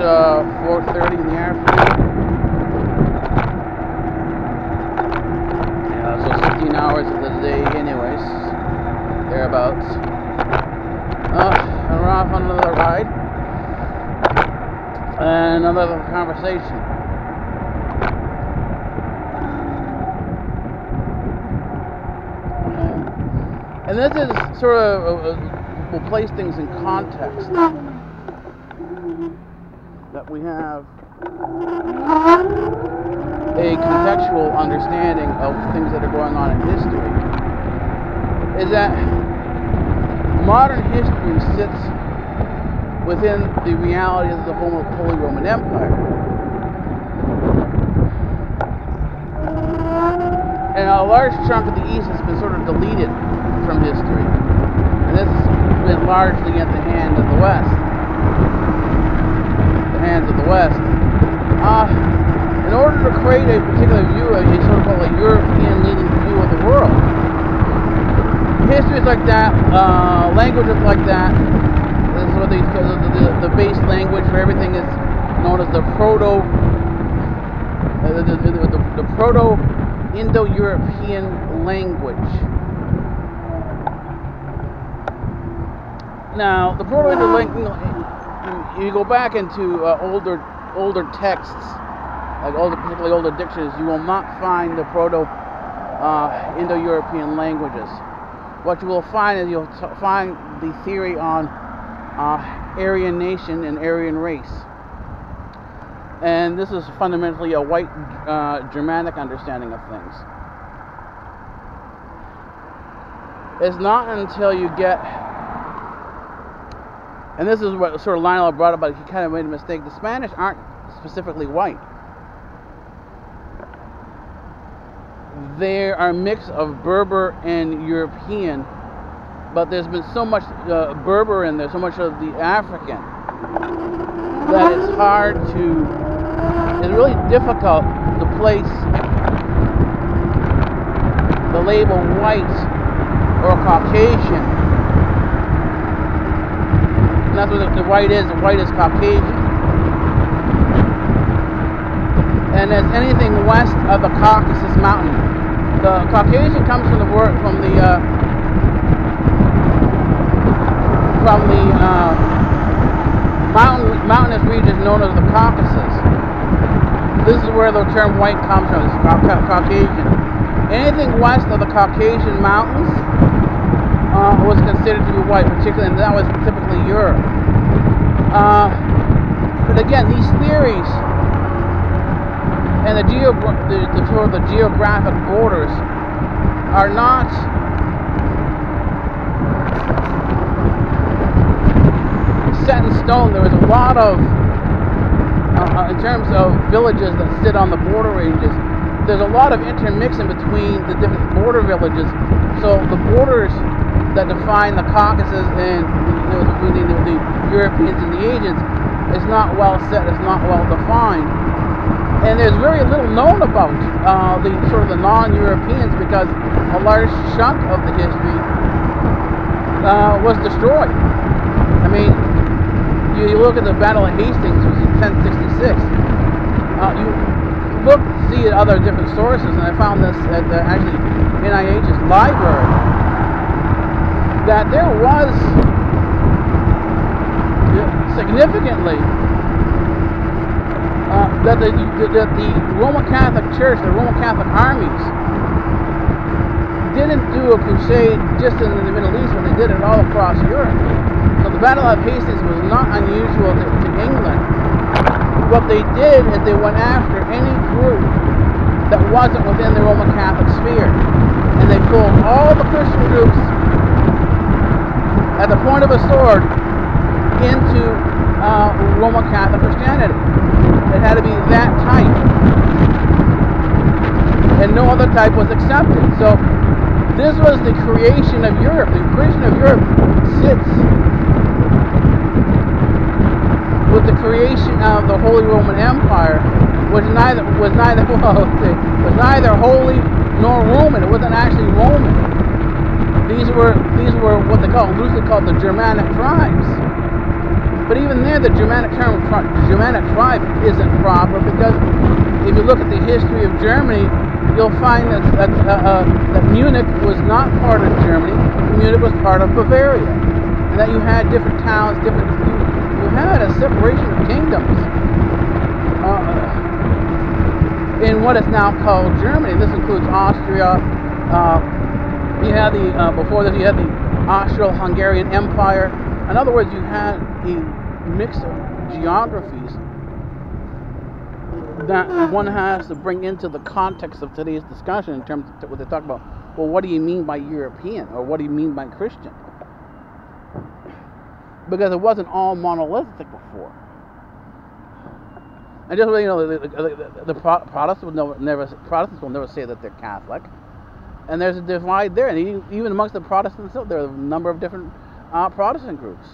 about uh, 4.30 in the afternoon. Yeah, so 16 hours of the day anyways. Thereabouts. Uh, and we're off on another ride. And another conversation. And this is sort of, uh, will place things in context. We have a contextual understanding of things that are going on in history. Is that modern history sits within the reality of the Holy Roman Empire. And a large chunk of the East has been sort of deleted from history. And this has been largely at the hand of the West. Hands of the West. Uh, in order to create a particular view, a of called a European leading view of the world, histories like that, uh, languages like that, this is what they, the, the, the base language for everything is known as the proto, uh, the, the, the, the proto Indo-European language. Now, the proto Indo you go back into uh, older older texts, like older, particularly older dictionaries, you will not find the proto uh, Indo-European languages. What you will find is you'll find the theory on uh, Aryan nation and Aryan race. And this is fundamentally a white uh, Germanic understanding of things. It's not until you get and this is what sort of Lionel brought up, but he kind of made a mistake. The Spanish aren't specifically white. They are a mix of Berber and European, but there's been so much uh, Berber in there, so much of the African, that it's hard to, it's really difficult to place the label white or Caucasian and that's what the, white is. The white is Caucasian. And as anything west of the Caucasus Mountain, the Caucasian comes from the word from the uh, from the uh, mountain mountainous regions known as the Caucasus. This is where the term white comes from. It's Caucasian. Anything west of the Caucasian mountains uh, was considered to be white, particularly, and that was typically Europe. Uh, but again, these theories and the, geo the, the, sort of the geographic borders are not set in stone. There is a lot of, uh, uh, in terms of villages that sit on the border ranges, there's a lot of intermixing between the different border villages. So the borders that define the Caucasus and the, Europeans and the Asians is not well set, it's not well defined. And there's very little known about uh, the sort of the non-Europeans because a large chunk of the history uh, was destroyed. I mean, you, you, look at the Battle of Hastings, which was in 1066. Uh, you look, see other different sources, and I found this at the, actually NIH's library that there was significantly uh, that, the, that the Roman Catholic Church, the Roman Catholic armies, didn't do a crusade just in the Middle East, but they did it all across Europe. So the Battle of Hastings was not unusual to, to England. What they did is they went after any group that wasn't within the Roman Catholic sphere. And they pulled all the Christian groups at the point of a sword into uh, Roman Catholic Christianity. It had to be that type. And no other type was accepted. So this was the creation of Europe. The creation of Europe sits with the creation of the Holy Roman Empire, which neither was neither well, was neither holy nor Roman. It wasn't actually Roman. These were these were what they call loosely called the Germanic tribes. But even there, the Germanic term Germanic tribe isn't proper because if you look at the history of Germany, you'll find that that, uh, uh, that Munich was not part of Germany. Munich was part of Bavaria, and that you had different towns, different you, you had a separation of kingdoms. Uh, in what is now called Germany. This includes Austria. Uh, you had the uh, before this you had the Austro-Hungarian Empire. In other words, you had a mix of geographies that one has to bring into the context of today's discussion in terms of what they talk about. Well, what do you mean by European, or what do you mean by Christian? Because it wasn't all monolithic before. And just you know, the, the, the, the Protestants will never, Protestants will never say that they're Catholic, and there's a divide there. And even amongst the Protestants, there are a number of different uh, Protestant groups.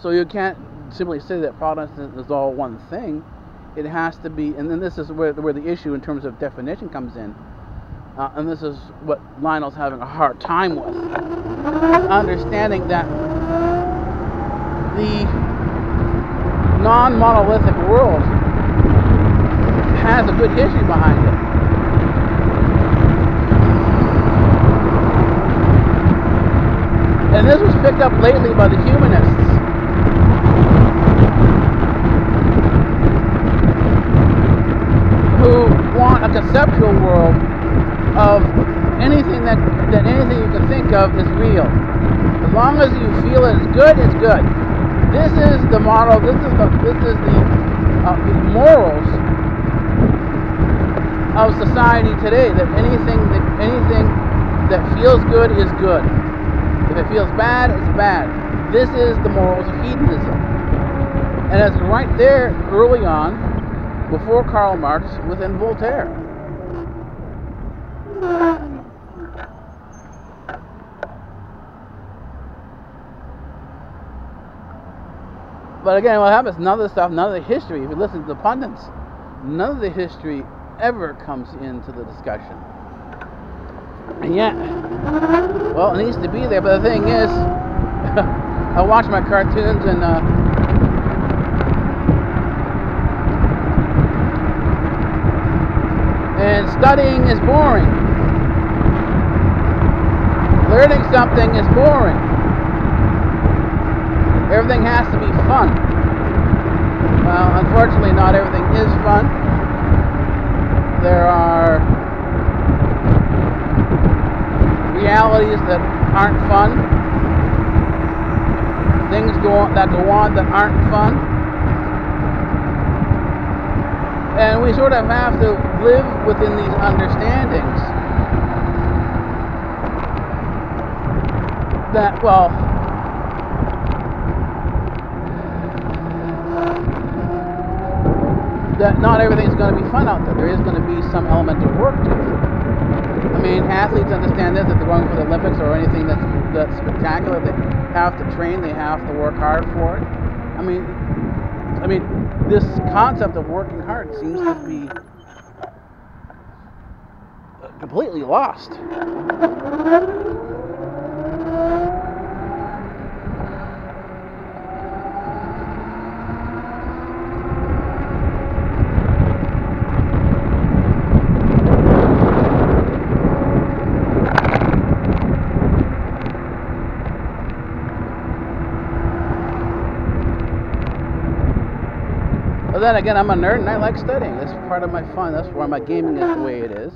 So you can't simply say that Protestant is all one thing. It has to be, and then this is where, where the issue in terms of definition comes in. Uh, and this is what Lionel's having a hard time with. Understanding that the non monolithic world has a good history behind it. And this was picked up lately by the humanists. Who want a conceptual world of anything that, that anything you can think of is real. As long as you feel it is good, it's good. This is the model. This is the this is the, uh, the morals of society today. That anything that anything that feels good is good. If it feels bad, it's bad. This is the morals of hedonism, and it's right there early on, before Karl Marx, within Voltaire. But again, what happens? None of the stuff, none of the history. If you listen to the pundits, none of the history ever comes into the discussion. And yet, well, it needs to be there. But the thing is, I watch my cartoons and. Uh, and studying is boring. Learning something is boring. Everything has to be fun. Well, unfortunately, not everything is fun. There are realities that aren't fun. Things go that go on that aren't fun. And we sort of have to live within these understandings that, well, that not everything's going to be fun out there. There is going to be some element of work to it. I mean, athletes understand this, that they're going for the Olympics or anything that's, that's spectacular. They have to train, they have to work hard for it. I mean, I mean, this concept of working hard seems to be completely lost. Then again, I'm a nerd and I like studying. That's part of my fun. That's why my gaming is the way it is.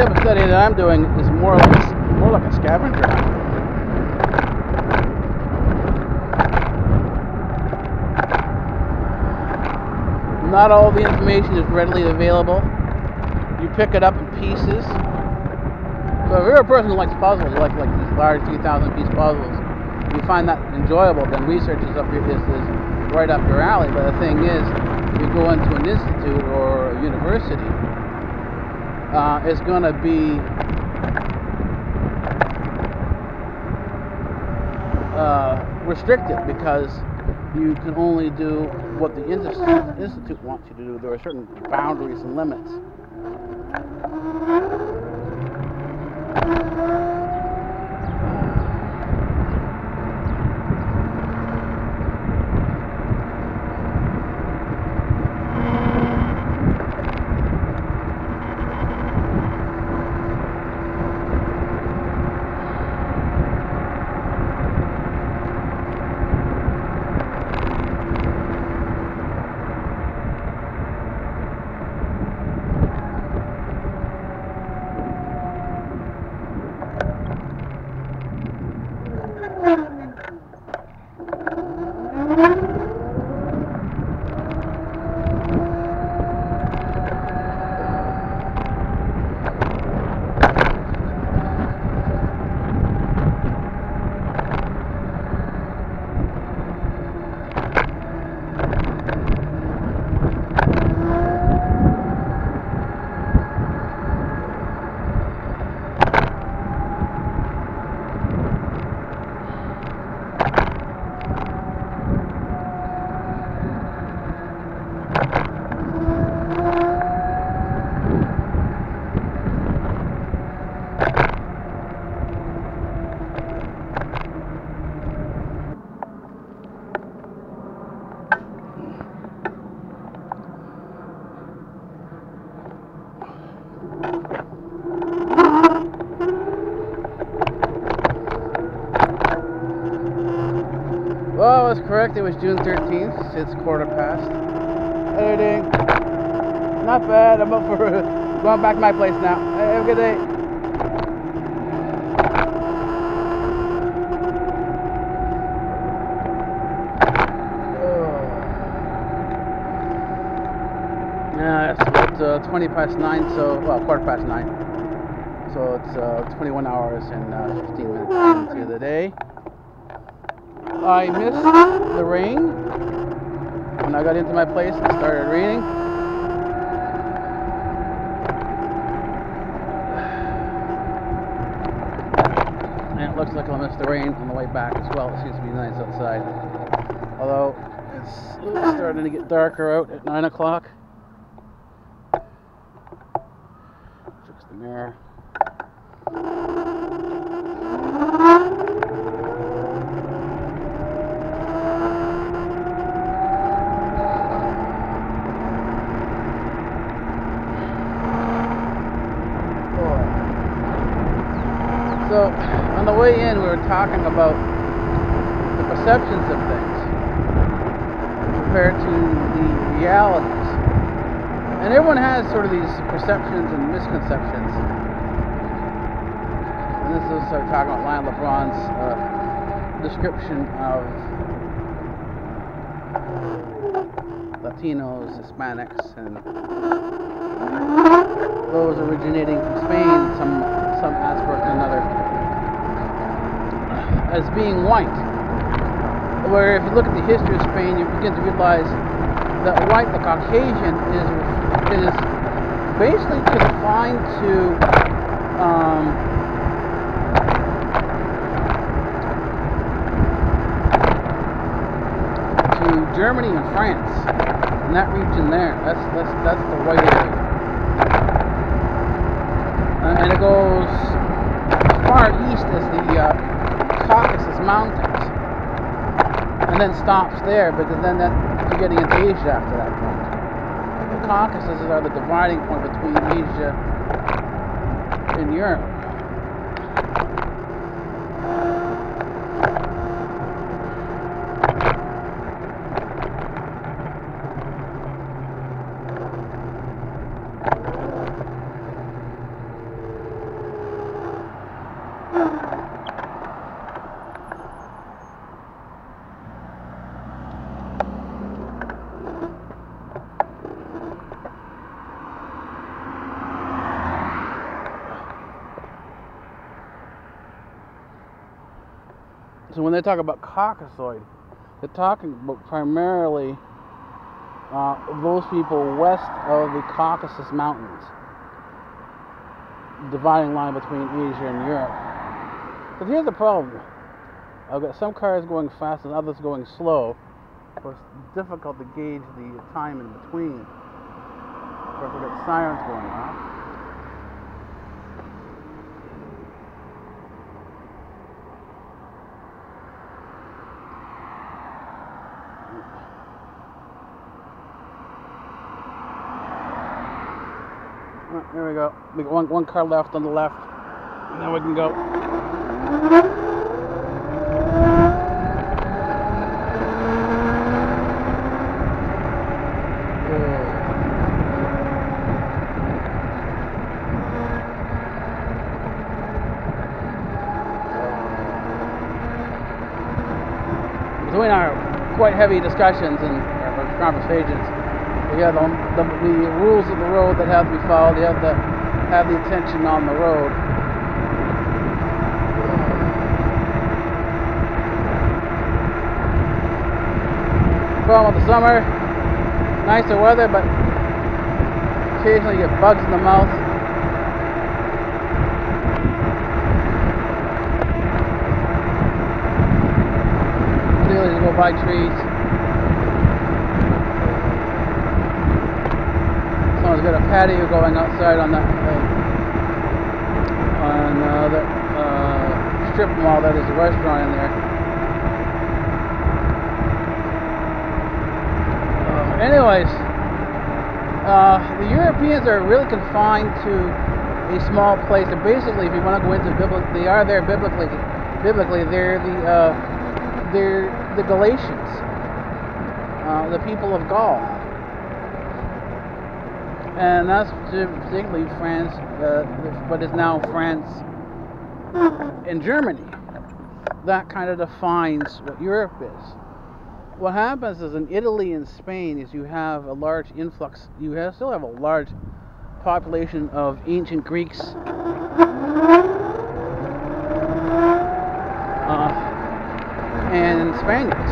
Type of study that I'm doing is more like more like a scavenger hunt. Not all the information is readily available. You pick it up in pieces. So if you're a person who likes puzzles, like like these large 3,000 piece puzzles, you find that enjoyable, then research is up your is, is right up your alley. But the thing is, if you go into an institute or a university, uh, it's going to be uh, restricted because you can only do what the institute wants you to do. There are certain boundaries and limits. Well, I was June 13th. It's quarter past. Editing. Not bad. I'm up for going back to my place now. Hey, have a good day. Yeah, it's about uh, 20 past 9, so, well, quarter past 9. So it's uh, 21 hours and uh, 15 minutes into the day. I missed the rain when I got into my place. It started raining. And it looks like I'll miss the rain on the way back as well. It seems to be nice outside. Although it's starting to get darker out at 9 o'clock. So, on the way in, we were talking about the perceptions of things compared to the realities. And everyone has sort of these perceptions and misconceptions. And this is sort of talking about Lion LeBron's uh, description of Latinos, Hispanics, and those originating from Spain, some some aspect or another, as being white. Where if you look at the history of Spain, you begin to realize that white, the Caucasian, is is basically confined to um, to Germany and France, in that region there. That's that's that's the white area. Uh, and it goes as far east as the uh, Mountains, and then stops there because then that you're getting into Asia after that point. The Caucasus are the dividing point between Asia and Europe. So when they talk about Caucasoid, they're talking about primarily uh, those people west of the Caucasus Mountains, dividing line between Asia and Europe. But here's the problem. I've got some cars going fast and others going slow. It's difficult to gauge the time in between. Of course, we've got sirens going off. There we go. We got one, one car left on the left. Now we can go. Between our quite heavy discussions and conversations, we have the, the, rules of the road that have to be followed. You have to have the attention on the road. Problem with the summer, nicer weather, but occasionally you get bugs in the mouth. Clearly, to go by trees. Someone's got a patio going outside on that uh, on uh, the uh, strip mall. That is a restaurant in there. Uh, anyways, uh, the Europeans are really confined to a small place. And basically, if you want to go into biblical, they are there biblically. Biblically, they're the uh, they're the Galatians, uh, the people of Gaul and that's particularly France, uh, what is now France and Germany. That kind of defines what Europe is. What happens is in Italy and Spain is you have a large influx. You have, still have a large population of ancient Greeks. Uh, and Spaniards.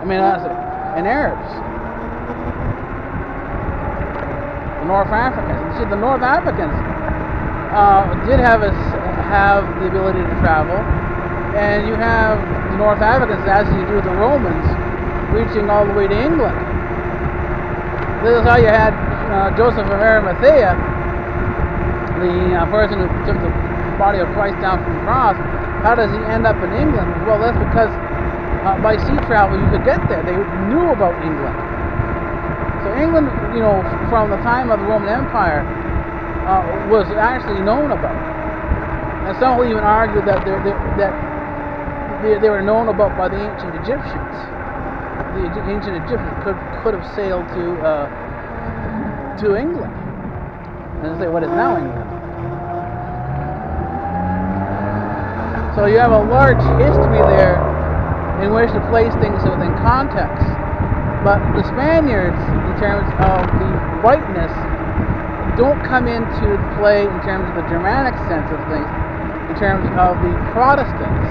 I mean. And Arabs. the North Africans. You see, the North Africans uh, did have us have the ability to travel, and you have the North Africans, as you do the Romans, reaching all the way to England. This is how you had uh, Joseph of Arimathea, the uh, person who took the body of Christ down from the cross. How does he end up in England? Well, that's because uh, by sea travel you could get there. They knew about England. So England, you know, from the time of the Roman Empire, uh, was actually known about. And some will even argue that they're, they're, that they, they were known about by the ancient Egyptians. The ancient Egyptians could could have sailed to uh, to England, and say what is now England. So you have a large history there in which to place things within context. But the Spaniards, in terms of the whiteness, don't come into play in terms of the Germanic sense of things, in terms of the Protestants.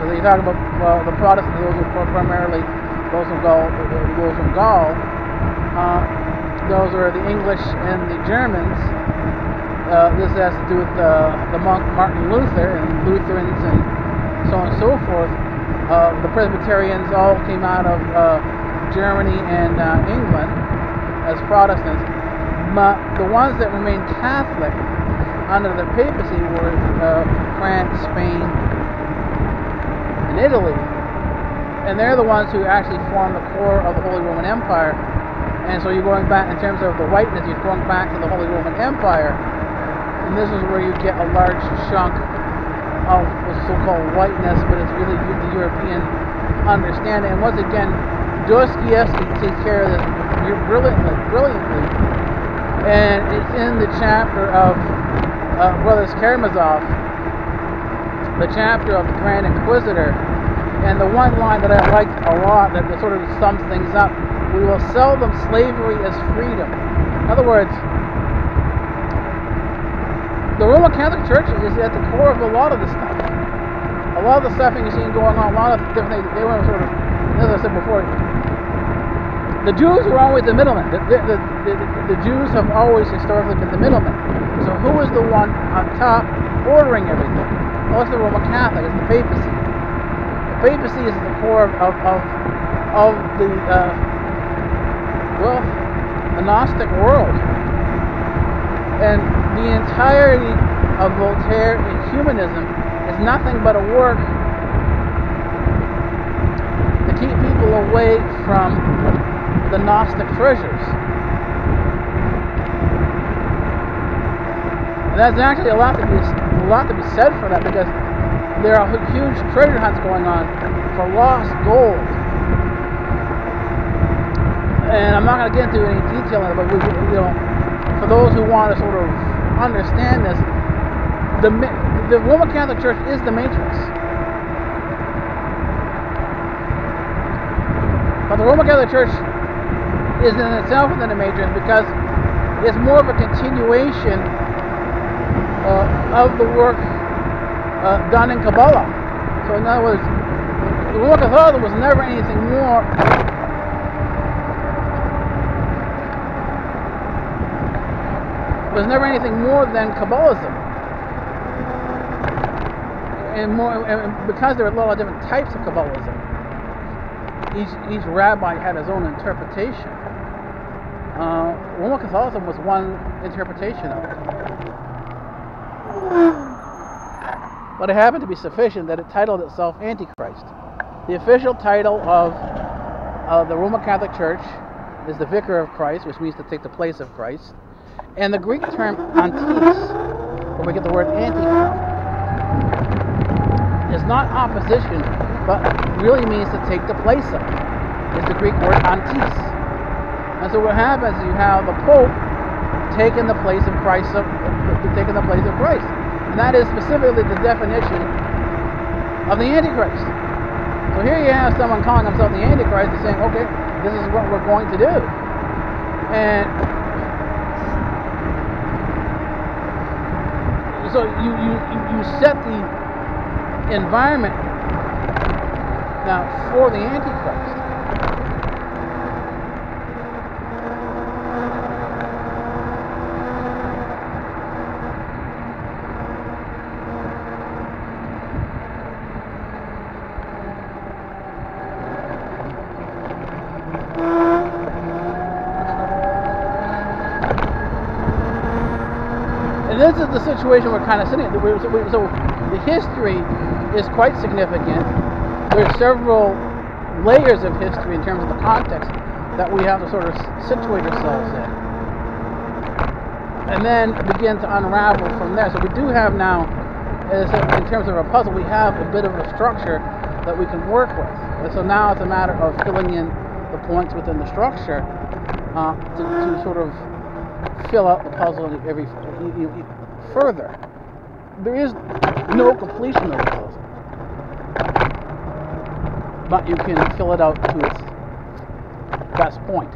So you talk about well, the Protestants, those are primarily those from Gaul, those from Gaul. Uh, those are the English and the Germans. Uh, this has to do with uh, the monk Martin Luther and Lutherans and so on and so forth. Uh, the Presbyterians all came out of uh, Germany and uh, England as Protestants. But the ones that remained Catholic under the papacy were uh, France, Spain, and Italy. And they're the ones who actually formed the core of the Holy Roman Empire. And so you're going back, in terms of the whiteness, you're going back to the Holy Roman Empire. And this is where you get a large chunk of so-called whiteness, but it's really the European understanding. And once again, Dostoevsky takes care of this brilliantly, brilliantly. And it's in the chapter of uh, Brothers Karamazov, the chapter of the Grand Inquisitor. And the one line that I like a lot that sort of sums things up, we will sell them slavery as freedom. In other words, the Roman Catholic Church is at the core of a lot of this stuff. a lot of the stuff you see going on, a lot of different things, they were sort of, as I said before, the Jews were always the middlemen. The, the, the, the, Jews have always historically been the middlemen. So who is the one on top ordering everything? Well, it's the Roman Catholic, it's the papacy. The papacy is the core of, of, of the, uh, well, the Gnostic world. And the entirety of Voltaire in humanism is nothing but a work to keep people away from the Gnostic treasures. And that's actually a lot to be a lot to be said for that because there are huge treasure hunts going on for lost gold. And I'm not going to get into any detail on it, but we, you know, for those who want to sort of understand this, the the Roman Catholic Church is the matrix. But the Roman Catholic Church is in itself within the matrix because it's more of a continuation uh, of the work uh, done in Kabbalah. So in other words, the Roman Catholicism was never anything more was never anything more than Kabbalism. And more, and because there are a lot of different types of Kabbalism, each each rabbi had his own interpretation. Uh, Roman Catholicism was one interpretation of it. But it happened to be sufficient that it titled itself Antichrist. The official title of uh, the Roman Catholic Church is the Vicar of Christ, which means to take the place of Christ. And the Greek term antis, where we get the word anti from, is not opposition, but really means to take the place of. Is the Greek word antis. And so what happens is you have the Pope taking the place of Christ, of, taking the place of Christ. And that is specifically the definition of the Antichrist. So here you have someone calling himself the Antichrist and saying, okay, this is what we're going to do. And so you, you, you set the environment now for the Antichrist. The situation we're kind of sitting in. So, the history is quite significant. There's several layers of history in terms of the context that we have to sort of situate ourselves in. And then begin to unravel from there. So we do have now, in terms of a puzzle, we have a bit of a structure that we can work with. And so now it's a matter of filling in the points within the structure uh, to, to sort of fill out the puzzle every further. There is no completion of the puzzle. But you can fill it out to its best point.